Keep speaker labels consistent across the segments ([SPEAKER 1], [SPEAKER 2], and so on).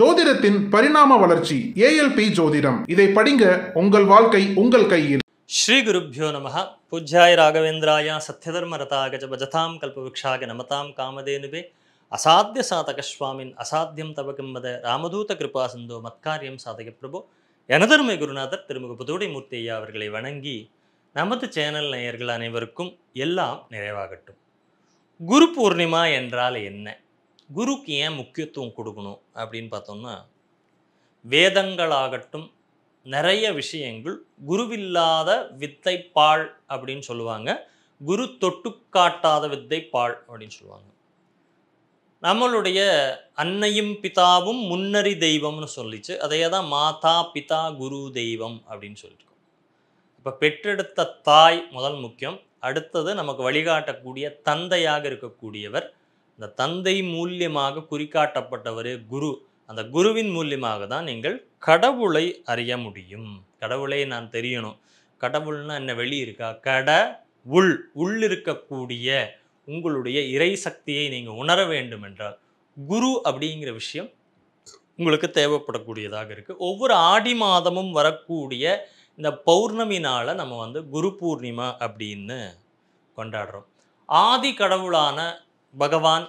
[SPEAKER 1] ஜோதிடத்தின் பரிணாம வளர்ச்சி ஏஎல்பி ஜோதிடம் இதை படிங்க உங்கள் வாழ்க்கை உங்கள் கையில் ஸ்ரீ குருப்யோ நம பூஜ்யாய ராகவேந்திராய சத்யதர்ம ரதாக பஜதாம் கல்பவிக்ஷாக நமதாம் காமதேனுவே அசாத்திய சாதக சுவாமின் அசாத்தியம் தவகிம்பத ராமதூத கிருபா சிந்தோ மத்காரியம் சாதக பிரபு எனதருமை குருநாதர் திருமுக மூர்த்தி ஐயா அவர்களை வணங்கி நமது சேனல் நேயர்கள் அனைவருக்கும் எல்லாம் நிறைவாகட்டும் குரு பூர்ணிமா என்றால் என்ன குருக்கு ஏன் முக்கியத்துவம் கொடுக்கணும் அப்படின்னு பார்த்தோம்னா வேதங்களாகட்டும் நிறைய விஷயங்கள் குருவில்லாத வித்தை அப்படின்னு சொல்லுவாங்க குரு தொட்டு காட்டாத வித்தை அப்படின்னு சொல்லுவாங்க நம்மளுடைய அன்னையும் பிதாவும் முன்னறி தெய்வம்னு சொல்லிச்சு அதையே தான் மாதா பிதா குரு தெய்வம் அப்படின்னு சொல்லியிருக்கோம் இப்போ பெற்றெடுத்த தாய் முதல் முக்கியம் அடுத்தது நமக்கு வழிகாட்டக்கூடிய தந்தையாக இருக்கக்கூடியவர் இந்த தந்தை மூலியமாக குறிக்காட்டப்பட்டவரே குரு அந்த குருவின் மூலியமாக தான் நீங்கள் கடவுளை அறிய முடியும் கடவுளை நான் தெரியணும் கடவுள்னா என்ன வெளி இருக்கா கட உள் உள் இருக்கக்கூடிய உங்களுடைய இறை சக்தியை நீங்கள் உணர வேண்டும் என்றால் குரு அப்படிங்கிற விஷயம் உங்களுக்கு தேவைப்படக்கூடியதாக இருக்குது ஒவ்வொரு ஆடி மாதமும் வரக்கூடிய இந்த பௌர்ணமினால் நம்ம வந்து குரு பூர்ணிமா அப்படின்னு கொண்டாடுறோம் ஆதி கடவுளான பகவான்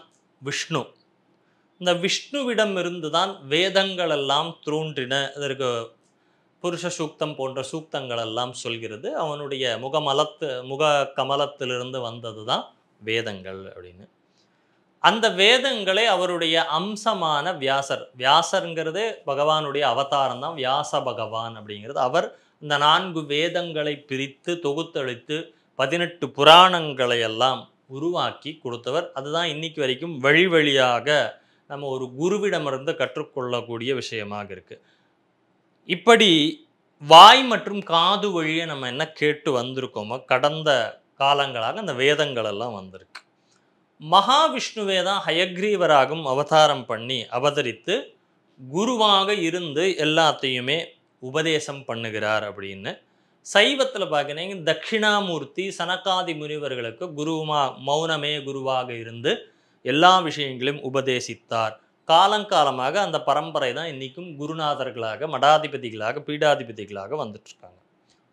[SPEAKER 1] விஷ்ணு இந்த விஷ்ணுவிடம் இருந்து தான் வேதங்கள் எல்லாம் தோன்றின அதற்கு புருஷ சூக்தம் போன்ற சூக்தங்கள் எல்லாம் சொல்கிறது அவனுடைய முகமலத்து முக கமலத்திலிருந்து வந்தது தான் வேதங்கள் அப்படின்னு அந்த வேதங்களே அவருடைய அம்சமான வியாசர் வியாசருங்கிறதே பகவானுடைய அவதாரம் தான் வியாச பகவான் அப்படிங்கிறது அவர் இந்த நான்கு வேதங்களை பிரித்து தொகுத்தளித்து பதினெட்டு புராணங்களை எல்லாம் உருவாக்கி கொடுத்தவர் அதுதான் இன்னைக்கு வரைக்கும் வழி வழியாக நம்ம ஒரு குருவிடமிருந்து கற்றுக்கொள்ளக்கூடிய விஷயமாக இருக்குது இப்படி வாய் மற்றும் காது வழியை நம்ம என்ன கேட்டு வந்திருக்கோமோ கடந்த காலங்களாக அந்த வேதங்கள் எல்லாம் வந்திருக்கு மகாவிஷ்ணுவே தான் ஹயக்ரீவராகும் அவதாரம் பண்ணி அவதரித்து குருவாக இருந்து எல்லாத்தையுமே உபதேசம் பண்ணுகிறார் அப்படின்னு சைவத்தில் பார்க்குறீங்க தட்சிணாமூர்த்தி சனகாதி முனிவர்களுக்கு குருமா மௌனமே குருவாக இருந்து எல்லா விஷயங்களையும் உபதேசித்தார் காலங்காலமாக அந்த பரம்பரை தான் இன்றைக்கும் குருநாதர்களாக மடாதிபதிகளாக பீடாதிபதிகளாக வந்துட்டுருக்காங்க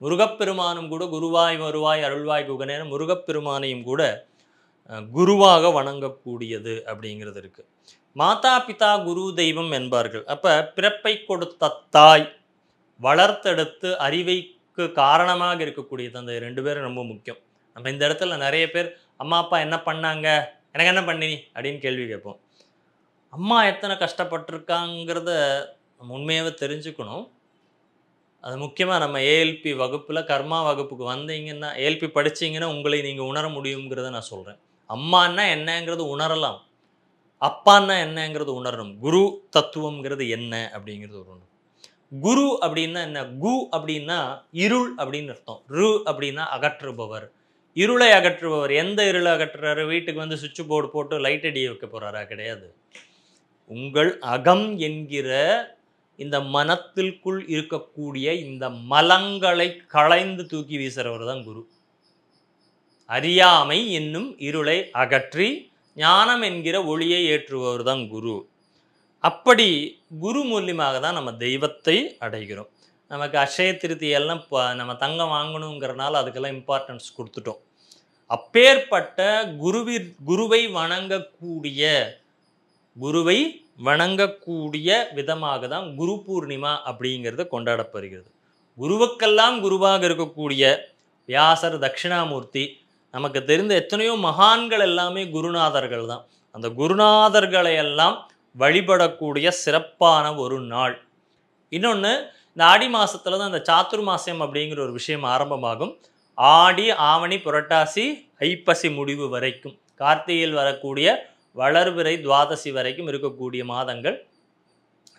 [SPEAKER 1] முருகப்பெருமானும் கூட குருவாய் வருவாய் அருள்வாய் குகனேன முருகப்பெருமானையும் கூட குருவாக வணங்கக்கூடியது அப்படிங்கிறது இருக்குது மாதா பிதா குரு தெய்வம் என்பார்கள் அப்போ பிறப்பை கொடுத்த தாய் வளர்த்தெடுத்து அறிவை காரணமாக இருக்கக்கூடியது அந்த ரெண்டு பேரும் ரொம்ப முக்கியம் நம்ம இந்த இடத்துல நிறைய பேர் அம்மா அப்பா என்ன பண்ணாங்க எனக்கு என்ன பண்ணினி அப்படின்னு கேள்வி கேட்போம் அம்மா எத்தனை கஷ்டப்பட்டிருக்காங்கிறத நம்ம உண்மையாகவே தெரிஞ்சுக்கணும் அது முக்கியமாக நம்ம ஏஎல்பி வகுப்பில் கர்மா வகுப்புக்கு வந்தீங்கன்னா ஏஎல்பி படித்தீங்கன்னா உங்களை நீங்கள் உணர முடியுங்கிறத நான் சொல்கிறேன் அம்மான்னா என்னங்கிறது உணரலாம் அப்பான்னா என்னங்கிறது உணரணும் குரு தத்துவங்கிறது என்ன அப்படிங்கிறது ஒரு ஒன்று குரு அப்படின்னா என்ன கு அப்படின்னா இருள் அப்படின்னு அர்த்தம் ரு அப்படின்னா அகற்றுபவர் இருளை அகற்றுபவர் எந்த இருளை அகற்றுறாரு வீட்டுக்கு வந்து சுவிட்ச் போர்டு போட்டு லைட் அடி வைக்க போகிறாரா கிடையாது உங்கள் அகம் என்கிற இந்த மனத்திற்குள் இருக்கக்கூடிய இந்த மலங்களை களைந்து தூக்கி வீசுறவர் தான் குரு அறியாமை என்னும் இருளை அகற்றி ஞானம் என்கிற ஒளியை ஏற்றுபவர் தான் குரு அப்படி குரு மூலியமாக தான் நம்ம தெய்வத்தை அடைகிறோம் நமக்கு அஷய திருத்தியெல்லாம் இப்போ நம்ம தங்கம் வாங்கணுங்கிறனால அதுக்கெல்லாம் இம்பார்ட்டன்ஸ் கொடுத்துட்டோம் அப்பேற்பட்ட குருவி குருவை வணங்கக்கூடிய குருவை வணங்கக்கூடிய விதமாக தான் குரு பூர்ணிமா அப்படிங்கிறத கொண்டாடப்படுகிறது குருவுக்கெல்லாம் குருவாக இருக்கக்கூடிய வியாசர் தட்சிணாமூர்த்தி நமக்கு தெரிந்த எத்தனையோ மகான்கள் எல்லாமே குருநாதர்கள் தான் அந்த குருநாதர்களை எல்லாம் வழிபடக்கூடிய சிறப்பான ஒரு நாள் இன்னொன்று இந்த ஆடி மாதத்தில் தான் இந்த சாத்துர் மாசம் அப்படிங்கிற ஒரு விஷயம் ஆரம்பமாகும் ஆடி ஆவணி புரட்டாசி ஐப்பசி முடிவு வரைக்கும் கார்த்திகையில் வரக்கூடிய வளர்விரை துவாதசி வரைக்கும் இருக்கக்கூடிய மாதங்கள்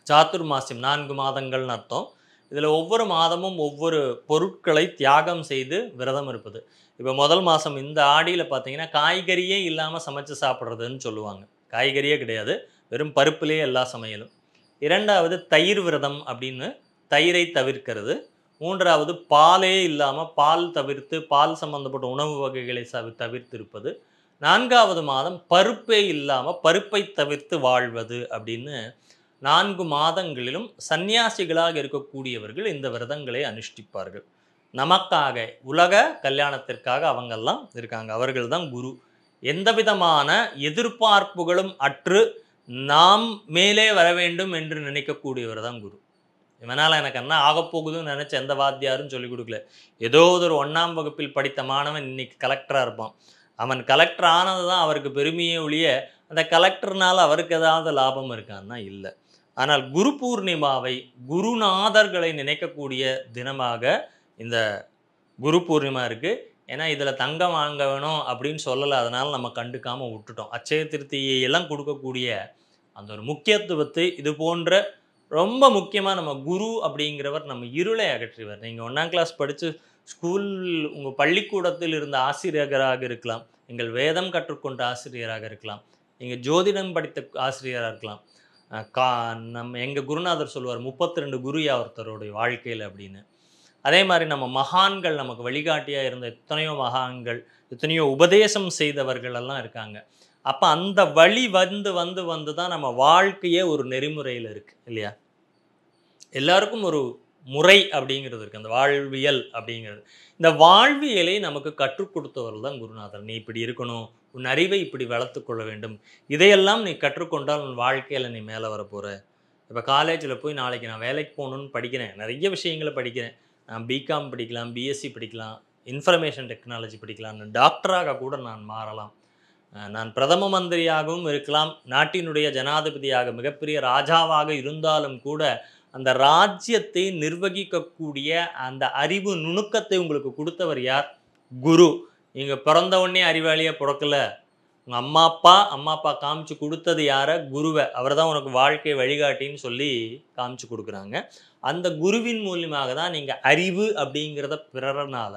[SPEAKER 1] சாத்துர் மாசம் நான்கு மாதங்கள்னு அர்த்தம் இதில் ஒவ்வொரு மாதமும் ஒவ்வொரு பொருட்களை தியாகம் செய்து விரதம் இருப்பது இப்போ முதல் மாதம் இந்த ஆடியில் பார்த்தீங்கன்னா காய்கறியே இல்லாமல் சமைச்சு சாப்பிட்றதுன்னு சொல்லுவாங்க காய்கறியே கிடையாது வெறும் பருப்புலேயே எல்லா சமையலும் இரண்டாவது தயிர் விரதம் அப்படின்னு தயிரை தவிர்க்கிறது மூன்றாவது பாலே இல்லாமல் பால் தவிர்த்து பால் சம்பந்தப்பட்ட உணவு வகைகளை தவிர்த்து இருப்பது நான்காவது மாதம் பருப்பே இல்லாமல் பருப்பை தவிர்த்து வாழ்வது அப்படின்னு நான்கு மாதங்களிலும் சந்நியாசிகளாக இருக்கக்கூடியவர்கள் இந்த விரதங்களை அனுஷ்டிப்பார்கள் நமக்காக உலக கல்யாணத்திற்காக அவங்கெல்லாம் இருக்காங்க அவர்கள் தான் குரு எந்த விதமான எதிர்பார்ப்புகளும் அற்று நாம் மேலே வர வேண்டும் என்று நினைக்கக்கூடியவர் தான் குரு இவனால் எனக்கு என்ன ஆகப்போகுதுன்னு நினச்சி எந்த வாத்தியாரும் சொல்லி கொடுக்கல ஏதோ ஒரு ஒன்றாம் வகுப்பில் படித்த மாணவன் இன்றைக்கி கலெக்டராக இருப்பான் அவன் கலெக்டர் ஆனது தான் அவருக்கு பெருமையே ஒழிய அந்த கலெக்டர்னால் அவருக்கு ஏதாவது லாபம் இருக்கான்னா இல்லை ஆனால் குரு பூர்ணிமாவை குருநாதர்களை நினைக்கக்கூடிய தினமாக இந்த குரு பூர்ணிமா இருக்குது ஏன்னா இதில் தங்கம் வாங்க வேணும் அப்படின்னு சொல்லலை அதனால் நம்ம கண்டுக்காமல் விட்டுட்டோம் அச்சய திருத்தியை எல்லாம் கொடுக்கக்கூடிய அந்த ஒரு முக்கியத்துவத்தை இது போன்ற ரொம்ப முக்கியமாக நம்ம குரு அப்படிங்கிறவர் நம்ம இருளை அகற்றிவர் நீங்கள் ஒன்றாம் கிளாஸ் படித்து ஸ்கூல் உங்கள் பள்ளிக்கூடத்தில் இருந்த ஆசிரியராக இருக்கலாம் எங்கள் வேதம் கற்றுக்கொண்ட ஆசிரியராக இருக்கலாம் எங்கள் ஜோதிடம் படித்த ஆசிரியராக இருக்கலாம் கா நம்ம எங்கள் குருநாதர் சொல்லுவார் முப்பத்தி ரெண்டு குருயா ஒருத்தருடைய வாழ்க்கையில் அப்படின்னு அதே மாதிரி நம்ம மகான்கள் நமக்கு வழிகாட்டியாக இருந்த எத்தனையோ மகான்கள் எத்தனையோ உபதேசம் செய்தவர்கள் எல்லாம் இருக்காங்க அப்போ அந்த வழி வந்து வந்து வந்து தான் நம்ம வாழ்க்கையே ஒரு நெறிமுறையில் இருக்குது இல்லையா எல்லாருக்கும் ஒரு முறை அப்படிங்கிறது இருக்குது அந்த வாழ்வியல் அப்படிங்கிறது இந்த வாழ்வியலை நமக்கு கற்றுக் கொடுத்தவர் தான் குருநாதர் நீ இப்படி இருக்கணும் உன் அறிவை இப்படி வளர்த்துக்கொள்ள வேண்டும் இதையெல்லாம் நீ கற்றுக்கொண்டால் உன் வாழ்க்கையில் நீ மேலே வரப்போகிற இப்போ காலேஜில் போய் நாளைக்கு நான் வேலைக்கு போகணுன்னு படிக்கிறேன் நிறைய விஷயங்களை படிக்கிறேன் பிகாம் படிக்கலாம் பிஎஸ்சி படிக்கலாம் இன்ஃபர்மேஷன் டெக்னாலஜி படிக்கலாம் டாக்டராக கூட நான் மாறலாம் நான் பிரதம மந்திரியாகவும் இருக்கலாம் நாட்டினுடைய ஜனாதிபதியாக மிகப்பெரிய ராஜாவாக இருந்தாலும் கூட அந்த ராஜ்யத்தை நிர்வகிக்கக்கூடிய அந்த அறிவு நுணுக்கத்தை உங்களுக்கு கொடுத்தவர் யார் குரு நீங்கள் பிறந்தவொடனே அறிவாளியாக பிறக்கலை அம்மா அப்பா அம்மா அப்பா காமிச்சு கொடுத்தது யாரை குருவை அவர் தான் உனக்கு வாழ்க்கை வழிகாட்டின்னு சொல்லி காமிச்சு கொடுக்குறாங்க அந்த குருவின் மூலியமாக தான் நீங்கள் அறிவு அப்படிங்கிறத பிறரனால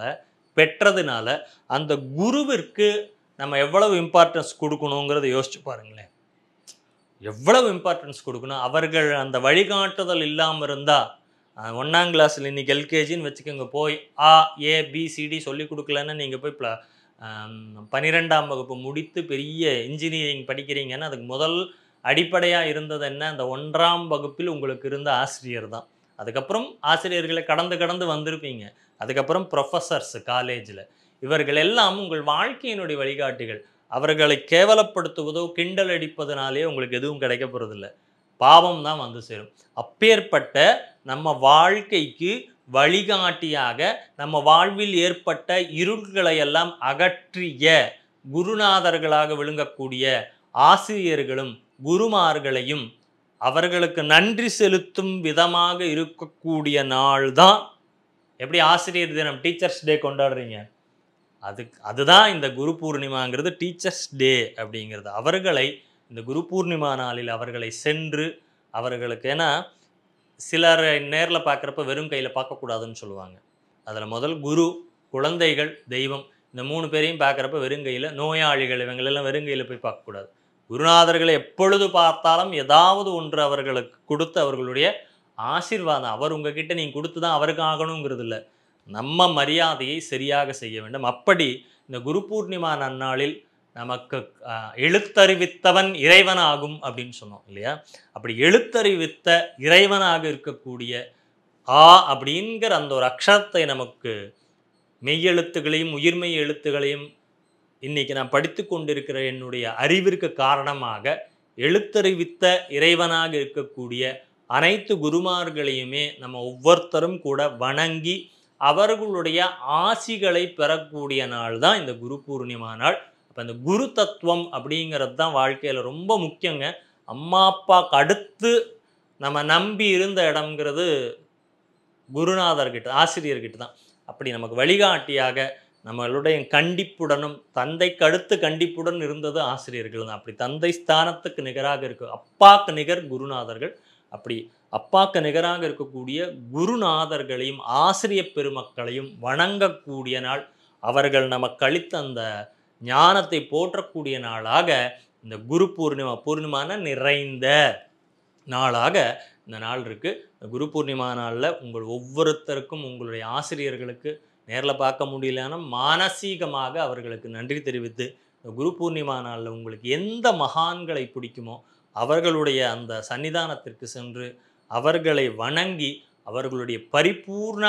[SPEAKER 1] பெற்றதுனால அந்த குருவிற்கு நம்ம எவ்வளவு இம்பார்ட்டன்ஸ் கொடுக்கணுங்கிறத யோசிச்சு பாருங்களேன் எவ்வளவு இம்பார்ட்டன்ஸ் கொடுக்கணும் அவர்கள் அந்த வழிகாட்டுதல் இல்லாமல் இருந்தால் ஒன்றாம் கிளாஸில் இன்றைக்கி எல்கேஜின்னு வச்சுக்கோங்க போய் ஆ ஏ பிசிடி சொல்லி கொடுக்கலன்னு நீங்கள் போய் பன்னிரெண்டாம் வகுப்பு முடித்து பெரிய இன்ஜினியரிங் படிக்கிறீங்கன்னா அதுக்கு முதல் அடிப்படையாக இருந்தது என்ன அந்த ஒன்றாம் வகுப்பில் உங்களுக்கு இருந்த ஆசிரியர் தான் அதுக்கப்புறம் ஆசிரியர்களை கடந்து கடந்து வந்திருப்பீங்க அதுக்கப்புறம் ப்ரொஃபஸர்ஸ் காலேஜில் இவர்கள் எல்லாம் உங்கள் வாழ்க்கையினுடைய வழிகாட்டிகள் அவர்களை கேவலப்படுத்துவதோ கிண்டல் அடிப்பதனாலே உங்களுக்கு எதுவும் கிடைக்க போகிறதில்ல பாவம் தான் வந்து சேரும் அப்பேற்பட்ட நம்ம வாழ்க்கைக்கு வழிகாட்டியாக நம்ம வாழ்வில் ஏற்பட்ட இருள்களை எல்லாம் அகற்றிய குருநாதர்களாக விழுங்கக்கூடிய ஆசிரியர்களும் குருமார்களையும் அவர்களுக்கு நன்றி செலுத்தும் விதமாக இருக்கக்கூடிய நாள் தான் எப்படி ஆசிரியர் தினம் டீச்சர்ஸ் டே கொண்டாடுறீங்க அது அதுதான் இந்த குரு பூர்ணிமாங்கிறது டீச்சர்ஸ் டே அப்படிங்கிறது அவர்களை இந்த குரு பூர்ணிமா நாளில் அவர்களை சென்று அவர்களுக்கு ஏன்னா சிலர் நேரில் பார்க்குறப்ப வெறும் கையில் பார்க்கக்கூடாதுன்னு சொல்லுவாங்க அதில் முதல் குரு குழந்தைகள் தெய்வம் இந்த மூணு பேரையும் பார்க்குறப்ப வெறுங்கையில் நோயாளிகள் இவங்களெல்லாம் வெறுங்கையில் போய் பார்க்கக்கூடாது குருநாதர்களை எப்பொழுது பார்த்தாலும் ஏதாவது ஒன்று அவர்களுக்கு கொடுத்து அவர்களுடைய ஆசீர்வாதம் அவர் உங்ககிட்ட நீங்கள் கொடுத்து தான் அவருக்கு ஆகணுங்கிறது இல்லை நம்ம மரியாதையை சரியாக செய்ய வேண்டும் அப்படி இந்த குரு பூர்ணிமா நன்னாளில் நமக்கு எழுத்தறிவித்தவன் இறைவனாகும் அப்படின்னு சொன்னோம் இல்லையா அப்படி எழுத்தறிவித்த இறைவனாக இருக்கக்கூடிய ஆ அப்படிங்கிற அந்த ஒரு அக்ஷரத்தை நமக்கு மெய்யெழுத்துகளையும் உயிர்மெய் எழுத்துகளையும் இன்றைக்கி நான் படித்து கொண்டிருக்கிற என்னுடைய அறிவிற்கு காரணமாக எழுத்தறிவித்த இறைவனாக இருக்கக்கூடிய அனைத்து குருமார்களையுமே நம்ம ஒவ்வொருத்தரும் கூட வணங்கி அவர்களுடைய ஆசிகளை பெறக்கூடிய நாள் தான் இந்த குரு பூர்ணிமா நாள் அப்போ இந்த குரு தத்துவம் அப்படிங்கிறது தான் வாழ்க்கையில் ரொம்ப முக்கியங்க அம்மா அப்பாவுக்கு அடுத்து நம்ம நம்பி இருந்த இடம்ங்கிறது குருநாதர்கிட்ட ஆசிரியர்கிட்ட தான் அப்படி நமக்கு வழிகாட்டியாக நம்மளுடைய கண்டிப்புடனும் தந்தைக்கு அடுத்து கண்டிப்புடன் இருந்தது ஆசிரியர்கள் தான் அப்படி தந்தை ஸ்தானத்துக்கு நிகராக இருக்க அப்பாக்கு நிகர் குருநாதர்கள் அப்படி அப்பாக்கு நிகராக இருக்கக்கூடிய குருநாதர்களையும் ஆசிரிய பெருமக்களையும் வணங்கக்கூடிய நாள் அவர்கள் நமக்கு அளித்த அந்த ஞானத்தை போற்றக்கூடிய நாளாக இந்த குரு பூர்ணிமா பூர்ணிமான நிறைந்த நாளாக இந்த நாள் இருக்குது இந்த குரு பூர்ணிமா நாளில் உங்கள் ஒவ்வொருத்தருக்கும் உங்களுடைய ஆசிரியர்களுக்கு நேரில் பார்க்க முடியலன்னா மானசீகமாக அவர்களுக்கு நன்றி தெரிவித்து இந்த குரு பூர்ணிமா நாளில் உங்களுக்கு எந்த மகான்களை பிடிக்குமோ அவர்களுடைய அந்த சன்னிதானத்திற்கு சென்று அவர்களை வணங்கி அவர்களுடைய பரிபூர்ண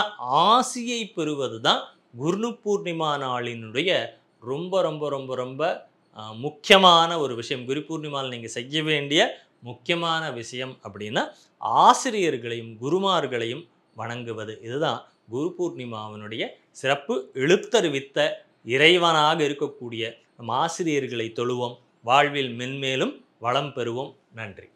[SPEAKER 1] ஆசியை பெறுவது தான் குருணு பூர்ணிமா நாளினுடைய ரொம்ப ரொம்ப ரொம்ப ரொம்ப முக்கியமான ஒரு விஷயம் குரு பூர்ணிமாவில் நீங்கள் செய்ய வேண்டிய முக்கியமான விஷயம் அப்படின்னா ஆசிரியர்களையும் குருமார்களையும் வணங்குவது இதுதான் குரு பூர்ணிமாவினுடைய சிறப்பு எழுத்தறிவித்த இறைவனாக இருக்கக்கூடிய நம் ஆசிரியர்களை தொழுவோம் வாழ்வில் மென்மேலும் வளம் பெறுவோம் நன்றி